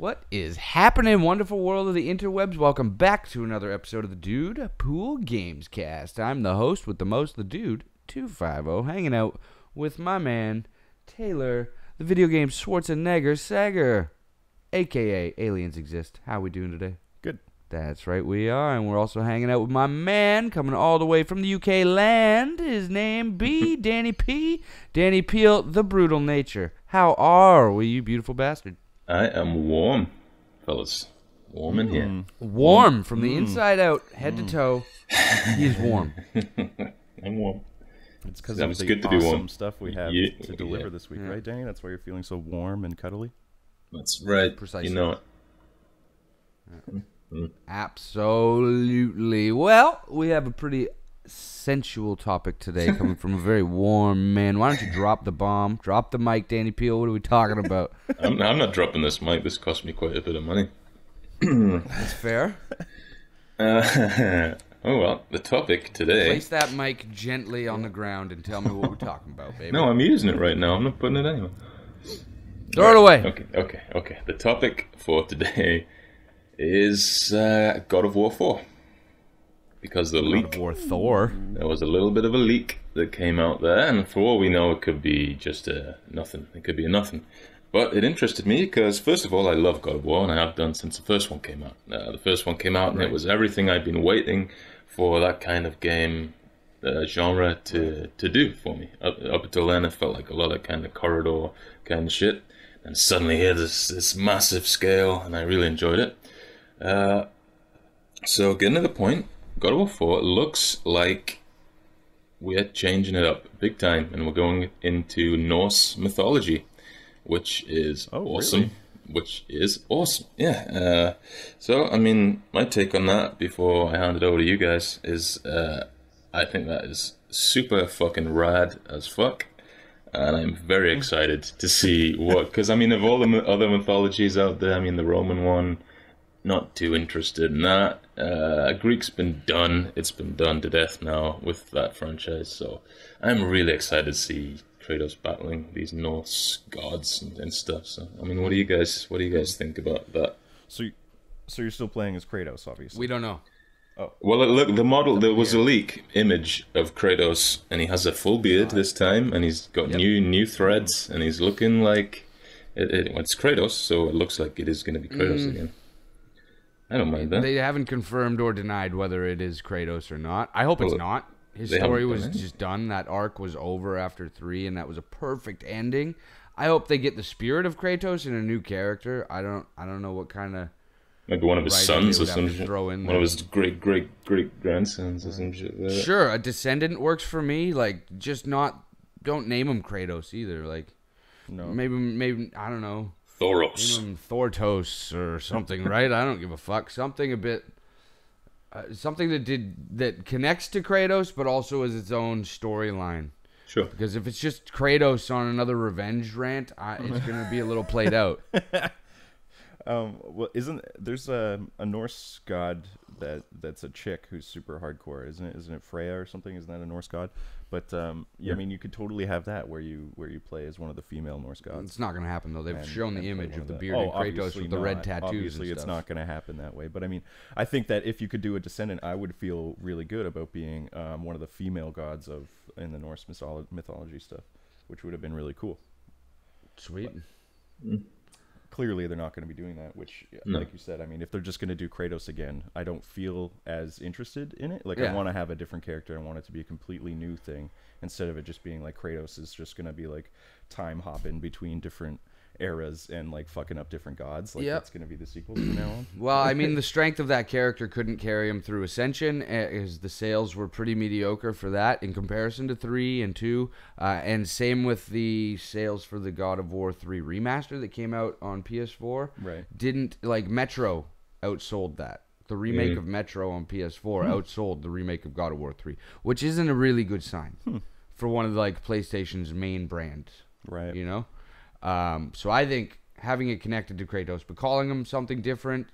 What is happening, wonderful world of the interwebs? Welcome back to another episode of the Dude Pool Games Cast. I'm the host with the most, the Dude 250, hanging out with my man Taylor, the video game Schwarzenegger Sager, aka AlienzExist. How are we doing today? Good. That's right, we are, and we're also hanging out with my man coming all the way from the UK land. His name B, Danny P, Danny Peel, the brutal nature. How are we, you beautiful bastard? I am warm, fellas. Warm in here. Mm. Warm from the inside out, head to toe. He's warm. I'm warm. It's because of the good to be awesome warm. stuff we have Yeah, to deliver yeah. this week, right, Danny? That's why you're feeling so warm and cuddly. That's right. Precisely. You know it. Absolutely. Well, we have a pretty sensual topic today coming from a very warm man. Why don't you drop the bomb? Drop the mic, Danny Peel. What are we talking about? I'm, I'm not dropping this mic. This cost me quite a bit of money. That's fair. Uh, oh well, the topic today. Place that mic gently on the ground and tell me what we're talking about, baby. No, I'm using it right now. I'm not putting it anywhere. Throw it away. Okay, okay, okay. The topic for today is uh, God of War 4. Because the leak Or Thor. There was a little bit of a leak that came out there, and for all we know, it could be just a nothing. It could be a nothing. But it interested me because, first of all, I love God of War, and I have done since the first one came out. Uh, the first one came out, and it was everything I'd been waiting for that kind of game uh, genre to to do for me. Up, up until then, it felt like a lot of kind of corridor kind of shit, and suddenly here this this massive scale, and I really enjoyed it. Uh, so getting to the point, God of War 4 looks like we're changing it up big time, and we're going into Norse mythology, which is Oh, awesome. really? Which is awesome, yeah. Uh, so, I mean, my take on that before I hand it over to you guys is, uh, I think that is super fucking rad as fuck, and I'm very excited to see what. Because I mean, of all the other mythologies out there, I mean, the Roman one, not too interested in that. Uh, Greek's been done. It's been done to death now with that franchise. So I'm really excited to see Kratos battling these Norse gods and, and stuff. So I mean, what do you guys what do you guys think about that? So, you, so you're still playing as Kratos, obviously. We don't know. Oh. Well, look, the model there was a leak image of Kratos, and he has a full beard this time, and he's got new new threads, and he's looking like it, it, it's Kratos. So it looks like it is going to be Kratos again. I don't mind that. They haven't confirmed or denied whether it is Kratos or not. I hope it's not. His story was done just done. That arc was over after three, and that was a perfect ending. I hope they get the spirit of Kratos in a new character. I don't. I don't know what kind of. Maybe one of his sons or would some shit. throw in one there. of his great great great grandsons or some shit. Like. Sure, a descendant works for me. Like, just not. Don't name him Kratos either. Like, no. maybe, maybe I don't know. Name Thoros. Thortos or something, right? I don't give a fuck. Something a bit, uh, something that did that connects to Kratos, but also is its own storyline. Sure. Because if it's just Kratos on another revenge rant, I, it's gonna be a little played out. Um, well, isn't there's a, a Norse god that that's a chick who's super hardcore, isn't it? Isn't it Freya or something? Isn't that a Norse god? But um, yeah, I mean, you could totally have that where you where you play as one of the female Norse gods. It's not gonna happen though. They've and- shown the image of the that. bearded Oh, Kratos with the red tattoos. Obviously, and it's not going to happen that way. But I mean, I think that if you could do a descendant, I would feel really good about being um, one of the female gods of in the Norse mytholo- mythology stuff, which would have been really cool. Sweet. Clearly, they're not going to be doing that. Which, like you said, I mean, if they're just going to do Kratos again, I don't feel as interested in it. Like, Yeah. I want to have a different character. I want it to be a completely new thing instead of it just being like Kratos is just going to be like time hopping between different eras and like fucking up different gods. Like, Yep. that's going to be the sequels from now on. Well, I mean, the strength of that character couldn't carry him through Ascension, eh, as the sales were pretty mediocre for that in comparison to three and two, uh, and same with the sales for the God of War three remaster that came out on PS4. Right. Didn't like Metro outsold that. The remake mm. of Metro on PS4 hmm. outsold the remake of God of War three, which isn't a really good sign hmm. for one of like PlayStation's main brands Right. you know um, so i think having it connected to kratos but calling him something different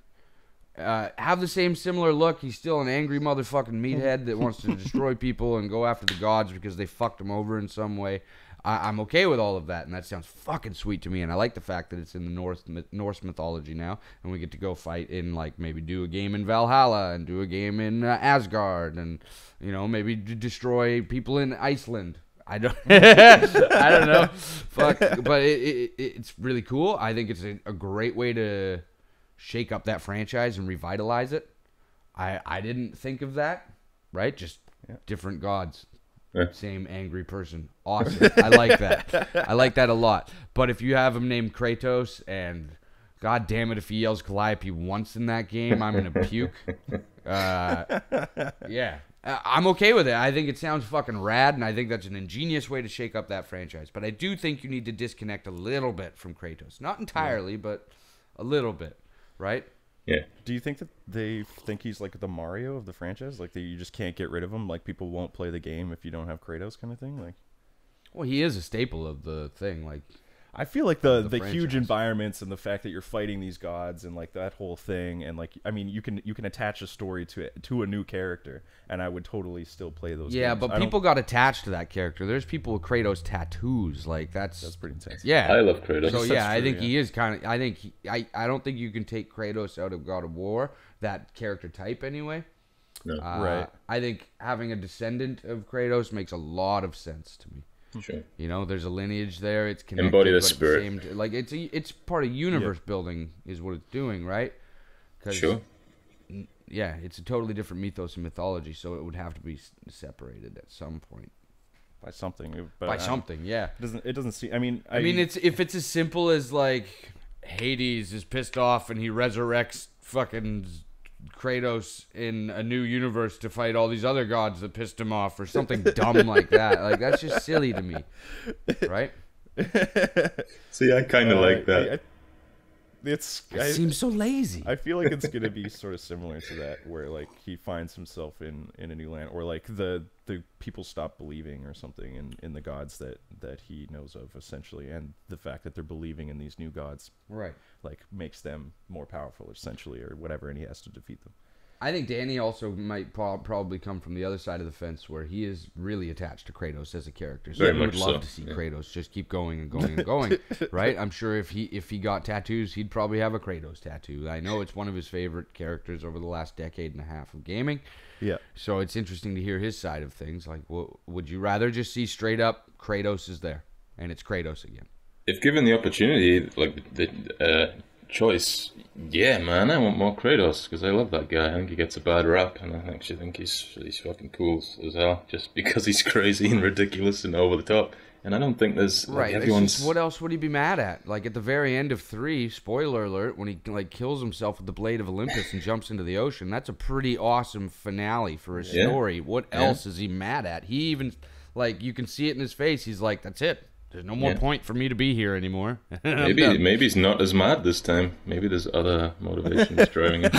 uh, have the same similar look. He's still an angry motherfucking meathead that wants to destroy people and go after the gods because they fucked him over in some way. I, I'm okay with all of that, and that sounds fucking sweet to me. And I like the fact that it's in the North myth- Norse mythology now, and we get to go fight in like maybe do a game in Valhalla and do a game in uh, Asgard, and you know maybe d- destroy people in Iceland. I don't, I don't know, fuck. But it, it, it- it's really cool. I think it's a, a great way to shake up that franchise and revitalize it. I I didn't think of that. Right, just different gods, Yeah. same angry person. Awesome. I like that. I like that a lot. But if you have him named Kratos and God damn it, if he yells Calliope once in that game, I'm gonna puke. Uh, yeah, Uh, I'm okay with it. I think it sounds fucking rad, and I think that's an ingenious way to shake up that franchise. But I do think you need to disconnect a little bit from Kratos, not entirely, but a little bit, right? Yeah. Do you think that they think he's like the Mario of the franchise? Like that you just can't get rid of him? Like people won't play the game if you don't have Kratos, kind of thing? Like Well, he is a staple of the thing. Like, I feel like the the the, huge environments and the fact that you're fighting these gods and like that whole thing and like I mean you can you can attach a story to it to a new character and I would totally still play those. yeah, games. but I don't- people got attached to that character. There's people with Kratos tattoos. Like, that's that's pretty intense. yeah. I love Kratos. So That's yeah, I think yeah. he is kind of. I think he, I. I don't think you can take Kratos out of God of War. That character type anyway. No. Uh, Right. I think having a descendant of Kratos makes a lot of sense to me. Sure. You know, there's a lineage there. It's connected. Embody the but at spirit. same like it's a, it's part of universe building is what it's doing, right? 'Cause, Sure. Yeah, it's a totally different mythos and mythology, so it would have to be separated at some point by something. Uh, but by I- something. Yeah. It doesn't it doesn't seem? I mean I mean, it's if it's as simple as like Hades is pissed off and he resurrects fucking Kratos in a new universe to fight all these other gods that pissed him off, or something dumb like that. Like that's just silly to me, right? See, I kind of uh, like that. I- I- it's It I, seems so lazy. I feel like it's gonna be sort of similar to that, where like he finds himself in in a new land, or like the the people stop believing or something in in the gods that that he knows of, essentially, and the fact that they're believing in these new gods right. like makes them more powerful, essentially, or whatever, and he has to defeat them. I think Danny also might pro- probably come from the other side of the fence where he is really attached to Kratos as a character. So Very would love so, to see yeah. Kratos just keep going and going and going, right? I'm sure if he if he got tattoos, he'd probably have a Kratos tattoo. I know it's one of his favorite characters over the last decade and a half of gaming. Yeah, So it's interesting to hear his side of things. Like, would you rather just see straight up Kratos is there and it's Kratos again? If given the opportunity, like the uh, choice, yeah, man, I want more Kratos because I love that guy. I think he gets a bad rap, and I actually think he's he's fucking cool as hell, just because he's crazy and ridiculous and over the top. And I don't think there's like, Right. Everyone's. just, what else would he be mad at? Like at the very end of three, spoiler alert, when he like kills himself with the blade of Olympus and jumps into the ocean. That's a pretty awesome finale for a Yeah. story. What else is he mad at? He even like you can see it in his face. He's like, "That's it. There's no more Yeah. point for me to be here anymore." Maybe done." maybe he's not as mad this time. Maybe there's other motivations driving him.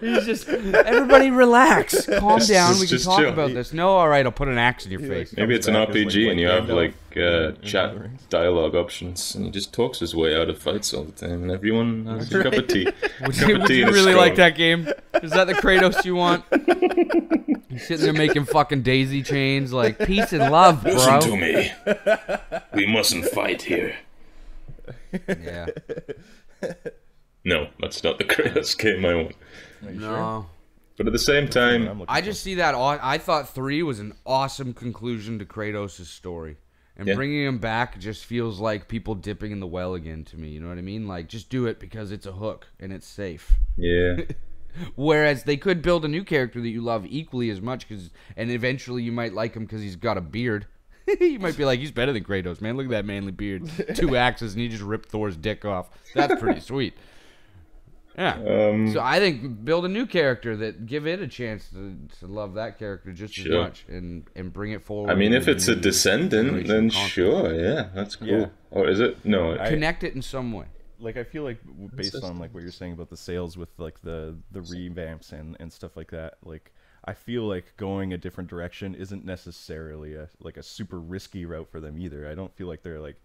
He's just everybody relax, calm Just- down. just- we can talk chill. about this. No, all right, I'll put an axe in your He, face. like, Maybe it's an RPG like, and you have Gandalf like uh, in- in chat Lord of the Rings. dialogue options, and he just talks his way out of fights all the time, and everyone has a cup of tea. Would you, would tea you really like that game? Is that the Kratos you want? He's sitting there making fucking daisy chains, like peace and love, bro. Listen to me. We mustn't fight here. Yeah. No, that's not the Kratos game I want. Are you sure? No. But at the same I'm time, I just see that. I thought three was an awesome conclusion to Kratos' story. And Yeah. bringing him back just feels like people dipping in the well again to me. You know what I mean? Like, just do it because it's a hook and it's safe. yeah, Whereas they could build a new character that you love equally as much, cause, and eventually you might like him because he's got a beard. you might be like, he's better than Kratos, man. Look at that manly beard, two axes, and he just ripped Thor's dick off. That's pretty sweet. Yeah. um, so I think build a new character that give it a chance to, to love that character just as much and and bring it forward. I mean, if it's a descendant, then sure, yeah, that's cool. Yeah. Or is it? No, I- connect it in some way. like I feel like based on like what you're saying about the sales with like the the revamps and and stuff like that like I feel like going a different direction isn't necessarily a like a super risky route for them either. I don't feel like they're like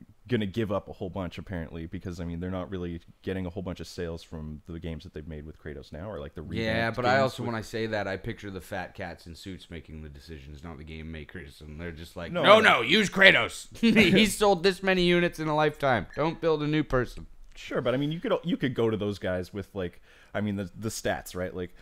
like gonna give up a whole bunch apparently because I mean they're not really getting a whole bunch of sales from the games that they've made with Kratos now or like the Yeah, but I also with- when I say that, I picture the fat cats in suits making the decisions, not the game makers, and they're just like, No, no, no. no, use Kratos. He's sold this many units in a lifetime. Don't build a new person. Sure, but I mean, you could you could go to those guys with like, I mean, the the stats, right? Like,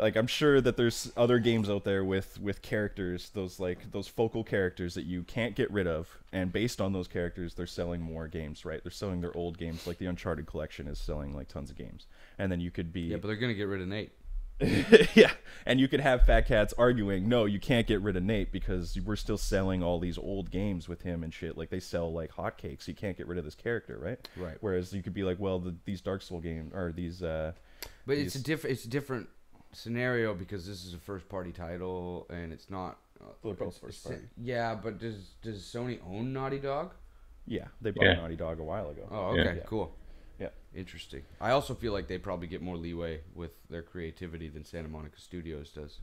like I'm sure that there's other games out there with with characters, those like those focal characters that you can't get rid of, and based on those characters, they're selling more games, right? They're selling their old games, like the Uncharted collection is selling like tons of games, and then you could be Yeah, but they're gonna get rid of Nate. yeah, and you could have fat cats arguing, no, you can't get rid of Nate because we're still selling all these old games with him and shit. Like they sell like hotcakes. You can't get rid of this character, right? Right. Whereas you could be like, well, the, these Dark Soul games or these. uh But it's a different it's different scenario because this is a first party title and it's not. Uh, They're both first party. Yeah, but does does Sony own Naughty Dog? Yeah, they bought Yeah. Naughty Dog a while ago. Oh, okay, Yeah. cool. Yeah. Interesting. I also feel like they probably get more leeway with their creativity than Santa Monica Studios does.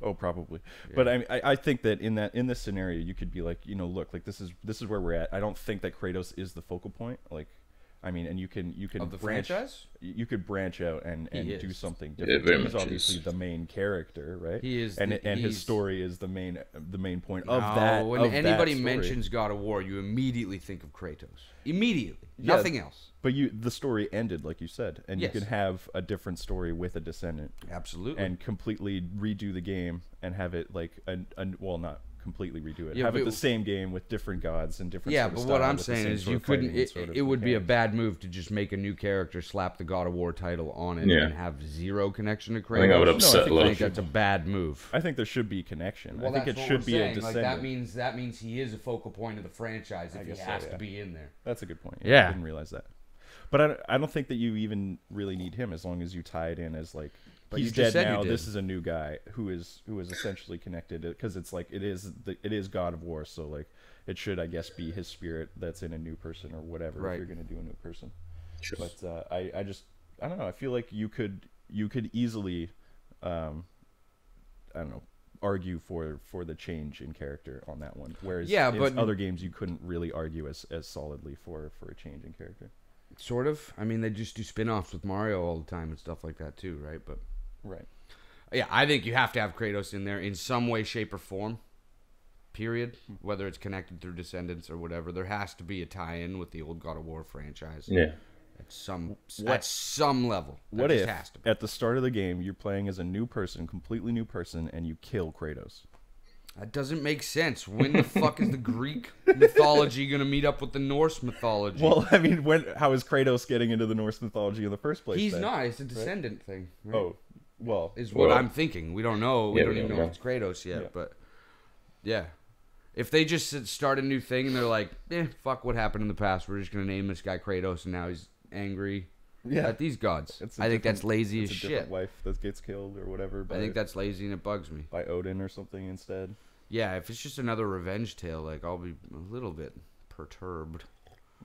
Oh, probably. But I, I I think that in that in this scenario, you could be like, you know, look, like this is this is where we're at. I don't think that Kratos is the focal point. Like, I mean, and you can you can Of the branch, franchise? You could branch out and and do something different. very He's obviously is. the main character, right? He is and the- and his story is the main the main point of that. When of that anybody story. mentions God of War, you immediately think of Kratos. Immediately. Yeah. Nothing else. but you the story ended like you said, and Yes. you can have a different story with a descendant. Absolutely. and completely redo the game and have it like a, a well not completely redo it Yeah, have it the same game with different gods and different yeah, sort of but style what I'm saying is you couldn't. It, sort of it would be a bad move to just make a new character, slap the God of War title on it, Yeah. and have zero connection to Kratos. I think I would No, I think I think that's a bad move. I think there should be connection Well, I think that's it what should we're be saying. a Like that means that means he is a focal point of the franchise if he guess so, has yeah. to be in there. that's a good point Yeah. I didn't realize that but I, don't- I don't think that you even really need him as long as you tie it in as like But he's dead now this is a new guy who is who is essentially connected because it's like it is the, it is God of War so like it should I guess be his spirit that's in a new person or whatever Right. if you're gonna do a new person Sure. but uh, I, I just I don't know. I feel like you could you could easily, um, I don't know, argue for for the change in character on that one. Whereas Yeah, in but- other games you couldn't really argue as as solidly for for a change in character. Sort of. I mean, they just do spin-offs with Mario all the time and stuff like that too, right? But Right. yeah, I think you have to have Kratos in there in some way, shape, or form. Period. Whether it's connected through Descendants or whatever, there has to be a tie-in with the old God of War franchise Yeah. at some What- at some level. There What just if has to be. at the start of the game you're playing as a new person, completely new person, and you kill Kratos? That doesn't make sense. When the fuck is the Greek mythology gonna meet up with the Norse mythology? Well, I mean, when how is Kratos getting into the Norse mythology in the first place? he's then? not. It's a descendant thing. right? Oh, well, is what Well- I'm thinking. We don't know. We Yeah, don't even know if it's Kratos yet. Yeah. But yeah, if they just start a new thing and they're like, "Eh, fuck what happened in the past. We're just gonna name this guy Kratos, and now he's angry yeah. at these gods." I think that's lazy as shit. wife that gets killed or whatever. I think that's lazy and it bugs me. by Odin or something instead. Yeah, if it's just another revenge tale, like I'll be a little bit perturbed.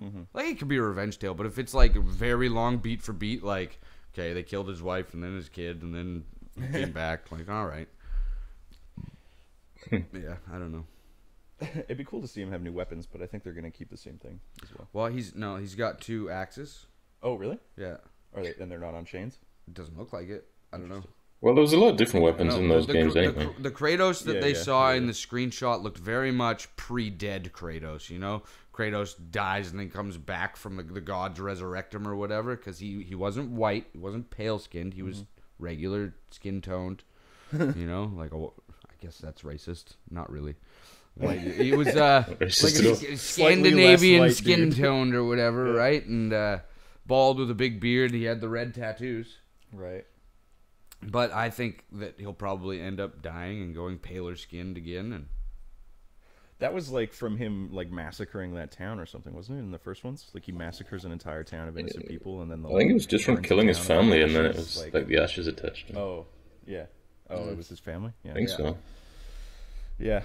Mm-hmm. Like it could be a revenge tale, but if it's like a very long beat for beat, like okay, they killed his wife and then his kid and then he came back, like all right. yeah, I don't know. It'd be cool to see him have new weapons, but I think they're gonna keep the same thing as well. Well, he's no, he's got two axes. Oh, really? Yeah, Are they? And they're not on chains? it doesn't look like it. I don't know. Well, there was a lot of different weapons No, in those the, games the, anyway. the Kratos that Yeah, they yeah, saw yeah, in the screenshot looked very much pre-dead Kratos. You know, Kratos dies and then comes back from the, the gods resurrect him or whatever because he he wasn't white, he wasn't pale skinned, he was Mm-hmm. regular skin toned. you know, like a, I guess that's racist. Not really. Like, he was uh, like at a, Scandinavian white skin dude. toned or whatever, right? And uh, bald with a big beard. He had the red tattoos. Right. But I think that he'll probably end up dying and going paler skinned again. And That was like from him like massacring that town or something, wasn't it? In the first ones, like he massacres an entire town of innocent people, and then the, I think it was just from killing his town family, to and then it ashes, was like, the ashes attached. to him. oh, yeah. Oh, it was his family. Yeah. I think yeah. so. Yeah,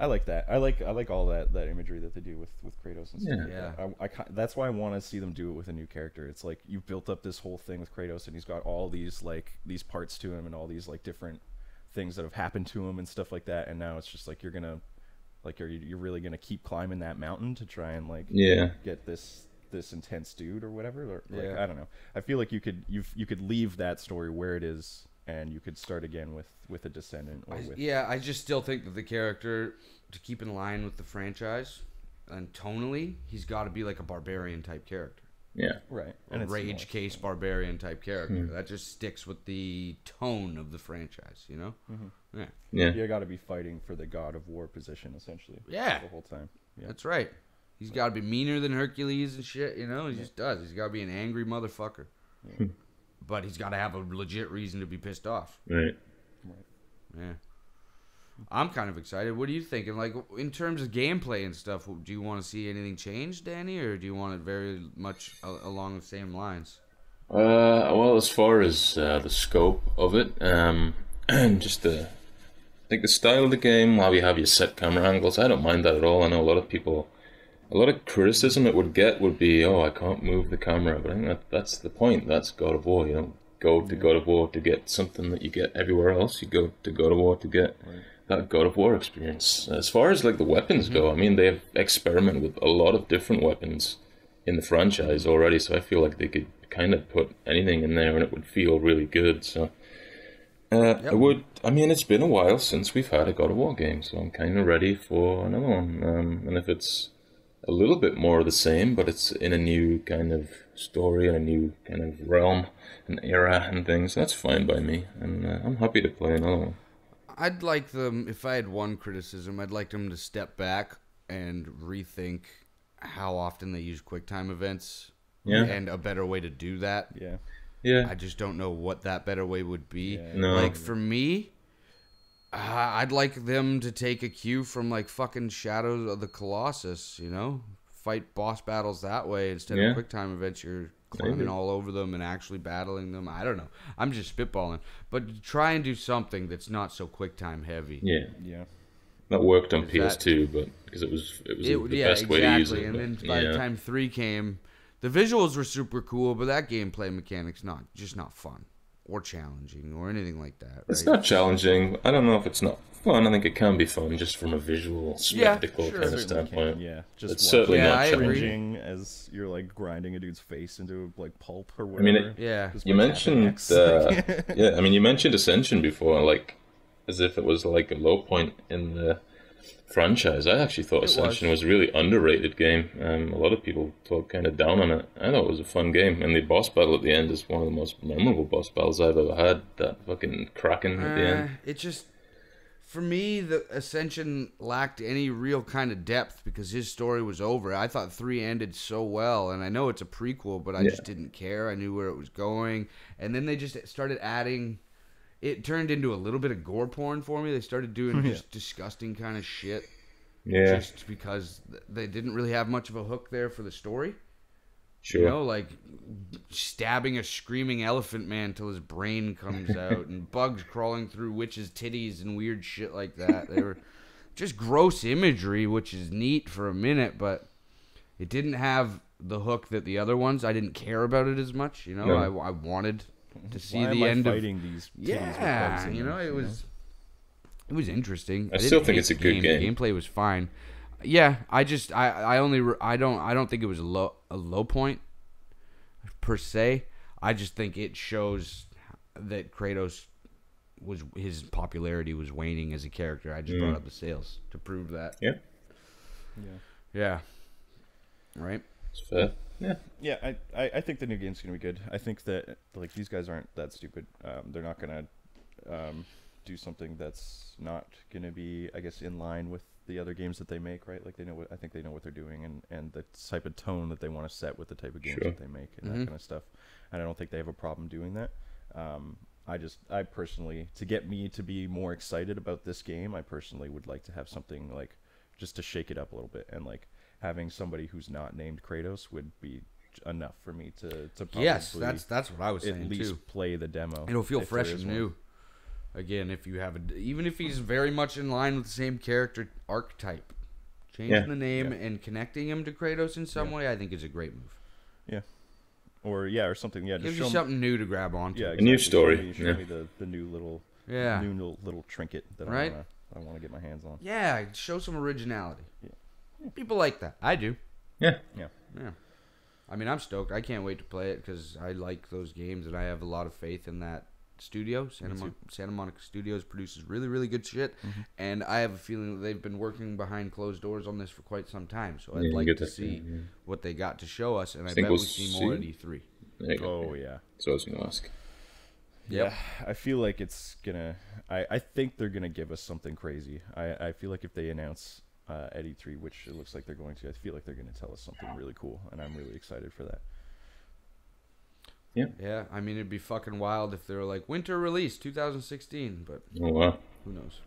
I like that. I like I like all that that imagery that they do with with Kratos and stuff. Yeah. that. I, I that's why I want to see them do it with a new character. It's like you've built up this whole thing with Kratos, and he's got all these like these parts to him, and all these like different things that have happened to him and stuff like that. And now it's just like you're gonna Like, are you you're really gonna keep climbing that mountain to try and like Yeah. get this this intense dude or whatever? Or, like, Yeah. I don't know. I feel like you could you you could leave that story where it is, and you could start again with with a descendant or I, with yeah, I just still think that the character, to keep in line with the franchise, and tonally, he's got to be like a barbarian type character, Yeah. right a and rage more- case barbarian type character. Hmm. That just sticks with the tone of the franchise, you know? Mm-hmm. Yeah, Yeah. You got to be fighting for the God of War position essentially. Yeah. the whole time. Yeah. that's right. He's got to be meaner than Hercules and shit, you know? He just does. He's got to be an angry motherfucker. Hmm. But he's got to have a legit reason to be pissed off. Right. Yeah. I'm kind of excited. What are you thinking? Like in terms of gameplay and stuff, do you want to see anything change, Danny, or do you want it very much along the same lines? Uh, well, as far as uh, the scope of it, um, just the like the style of the game, while you have your set camera angles, I don't mind that at all. I know a lot of people, a lot of criticism it would get would be, oh, I can't move the camera, but I think that, that's the point. That's God of War. You don't go to God of War to get something that you get everywhere else. You go to God of War to get that God of War experience. As far as like the weapons go, I mean, they have experimented with a lot of different weapons in the franchise already, so I feel like they could kind of put anything in there and it would feel really good. So uh, I would. I mean, it's been a while since we've had a God of War game, so I'm kind of ready for another one. Um, and if it's a little bit more of the same, but it's in a new kind of story and a new kind of realm and era and things, that's fine by me, and uh, I'm happy to play another one. I'd like them if I had one criticism, I'd like them to step back and rethink how often they use QuickTime events Yeah. and a better way to do that. Yeah. Yeah, I just don't know what that better way would be. Yeah. No. Like for me, uh, I'd like them to take a cue from like fucking Shadows of the Colossus. You know, fight boss battles that way instead Yeah. of quick time events. You're climbing Maybe. all over them and actually battling them. I don't know. I'm just spitballing, but try and do something that's not so quick time heavy. yeah. Yeah. That worked on PS2, but because it was it was It, the yeah, best way to use exactly. it. And then by yeah. the time three came, the visuals were super cool, but that gameplay mechanic's not just not fun or challenging or anything like that. It's not challenging. I don't know if it's not fun. I think it can be fun just from a visual Yeah, spectacle sure. kind of standpoint. can, Yeah. Just It's certainly Yeah, not I challenging. cringing as you're like grinding a dude's face into like pulp or I whatever. mean, it- Yeah. You mentioned, uh, yeah, I mean, you mentioned Ascension before, like as if it was like a low point in the franchise. I actually thought was. Ascension was. a really underrated game. Um, a lot of people talk kind of down on it. I thought it was a fun game, and the boss battle at the end is one of the most memorable boss battles I've ever had. That fucking kraken at the Uh, end. it just for me the ascension lacked any real kind of depth because his story was over i thought three ended so well and i know it's a prequel but i Yeah. just didn't care i knew where it was going and then they just started adding it turned into a little bit of gore porn for me they started doing just disgusting kind of shit Yeah, just because they didn't really have much of a hook there for the story sure. you know, like stabbing a screaming elephant man till his brain comes out, and bugs crawling through witches' titties and weird shit like that. They were just gross imagery, which is neat for a minute, but it didn't have the hook that the other ones. I didn't care about it as much. You know, No. I, I wanted to see Why the am end I of. fighting these? titties Yeah, in you know, it was it was interesting. I didn't still think it's a the good The game. gameplay was fine. Yeah, I just I I only I don't I don't think it was a low a low point per se. I just think it shows that Kratos was his popularity was waning as a character. I just Mm. brought up the sales to prove that. Yeah, Yeah. Yeah. Right. it's fair. Yeah, Yeah, I, I, I think the new game's gonna be good. I think that like these guys aren't that stupid. Um, they're not gonna um, do something that's not gonna be, I guess, in line with the other games that they make, right? Like they know what I think they know what they're doing and, and the type of tone that they want to set with the type of games Sure. that they make and Mhm. that kind of stuff. And I don't think they have a problem doing that. Um, I just I personally to get me to be more excited about this game, I personally would like to have something like just to shake it up a little bit and like having somebody who's not named Kratos would be enough for me to to probably Yes, that's that's what I was saying at least too. play the demo. It'll feel fresh is and one. new. Again, if you have a, even if he's very much in line with the same character archetype, changing Yeah. the name Yeah. and connecting him to Kratos in some Yeah. way, I think is a great move. Yeah. Or yeah, or something. Yeah, just Gives show you 'em- something new to grab onto. Yeah, A new exactly. Show story, me- Show yeah. me the, the new little Yeah. new little, little trinket that Right? I wanna I want to get my hands on. Yeah, show some originality. People like that. I do. Yeah. Yeah. Yeah. I mean, I'm stoked. I can't wait to play it because I like those games and I have a lot of faith in that studio. Santa, Mon- Santa Monica Studios produces really, really good shit, Mm-hmm. and I have a feeling that they've been working behind closed doors on this for quite some time. So I'd Yeah, like to see feeling, yeah. what they got to show us, and I, think bet we'll we see more at see. E3. There go. Oh yeah. So I was gonna ask. Yep. Yeah, I feel like it's gonna. I, I think they're gonna give us something crazy. I, I feel like if they announce uh, at E3, which it looks like they're going to, I feel like they're gonna tell us something really cool, and I'm really excited for that. Yeah, Yeah. I mean, it'd be fucking wild if they were like winter release 2016, but Oh wow. who knows?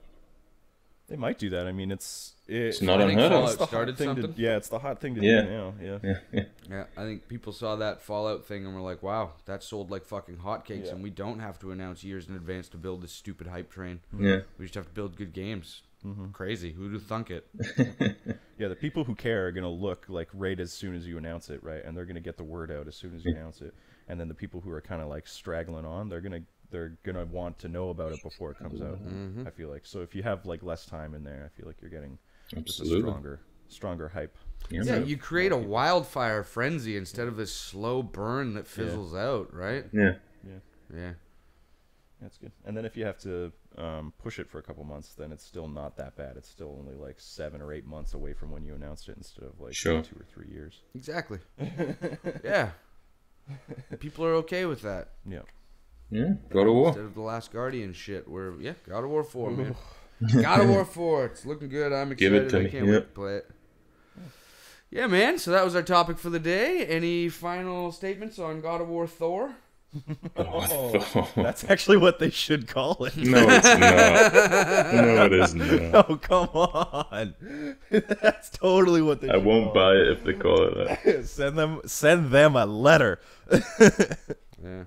They might do that. I mean, it's it, It's not unheard Fallout of. the started thing to- something. yeah, it's the hot thing to Yeah. do now. Yeah. Yeah. Yeah. Yeah, I think people saw that Fallout thing and were like, "Wow, that sold like fucking hotcakes," Yeah. and we don't have to announce years in advance to build this stupid hype train. Yeah. We just have to build good games. Crazy. Who'd have thunk it? Yeah, the people who care are gonna look like right as soon as you announce it, right? And they're gonna get the word out as soon as you announce it. And then the people who are kind of like straggling on, they're gonna they're gonna want to know about it before it comes out. Mm-hmm. I feel like so if you have like less time in there, I feel like you're getting just a Absolutely. stronger stronger hype. Yeah, Yeah, you create a wildfire frenzy instead of this slow burn that fizzles out, right? Yeah. yeah. Yeah. That's good. And then if you have to um, push it for a couple months, then it's still not that bad. It's still only like seven or eight months away from when you announced it, instead of like Sure. two or three years. Exactly. yeah. People are okay with that. Yeah. Yeah. God of War. Instead of the Last Guardian shit, where yeah, God of War Four, man. God of War Four. It's looking good. I'm Give excited. it to I can't yeah. wait to play it. Yeah, man. So that was our topic for the day. Any final statements on God of War Thor? Oh, that's actually what they should call it. No, it's not. No, it is not. Oh come on! That's totally what they. I should won't call buy it if they call it that. send them. Send them a letter. Yeah.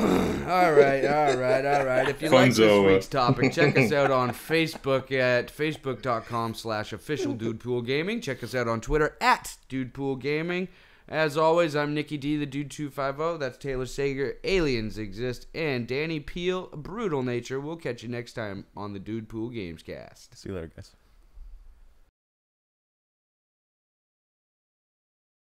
all right, all right, all right. If you like this over. week's topic, check us out on Facebook at facebook.com slash official Dude Pool Gaming. Check us out on Twitter at Dude Pool Gaming. As always, I'm Nicky D, the Dude 250. That's Taylor Sager, AlienzExist, and Danny Peel, Brutal Nature. We'll catch you next time on the Dude Pool Games cast. See you later, guys.